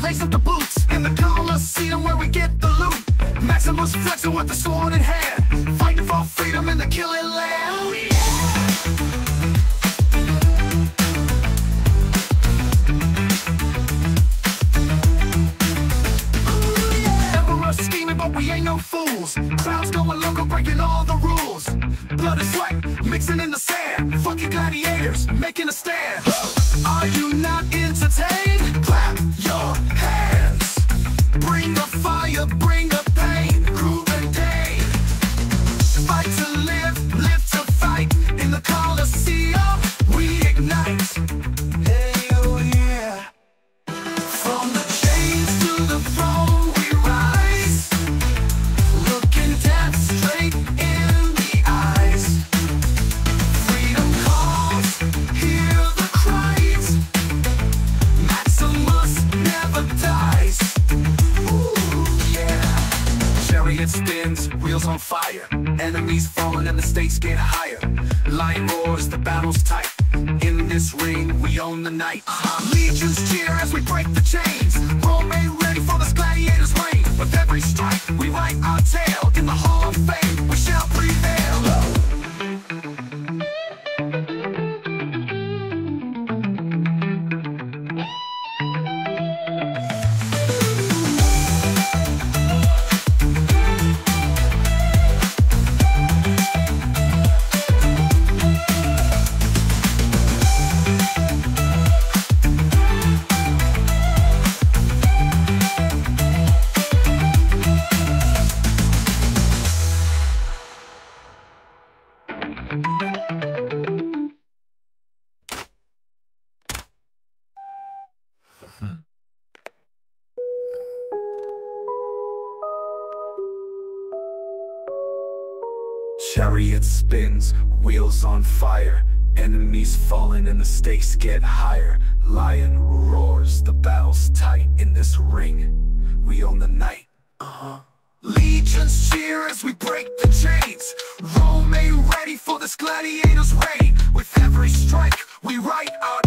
lace up the boots. In the where we get the loot. Maximus flexing with the sword in hand. Fighting for freedom in the killing land. Emperor no fools. Crowds going local, breaking all the rules. Blood and sweat mixing in the sand. Fucking gladiators making a stand. Are you not entertained? Clap your wheels on fire. Enemies falling and the stakes get higher. Lion roars, the battle's tight. In this ring, we own the night. Uh-huh. Legions cheer as we break the chains. Rome ain't ready for this gladiator's reign. With every strike, we write our tale In the hall of fame, we shall Chariot spins, wheels on fire Enemies falling and the stakes get higher. Lion roars, the battle's tight In this ring, we own the night. Uh-huh. Legions cheer as we break the ready for this gladiator's reign. With every strike, we write our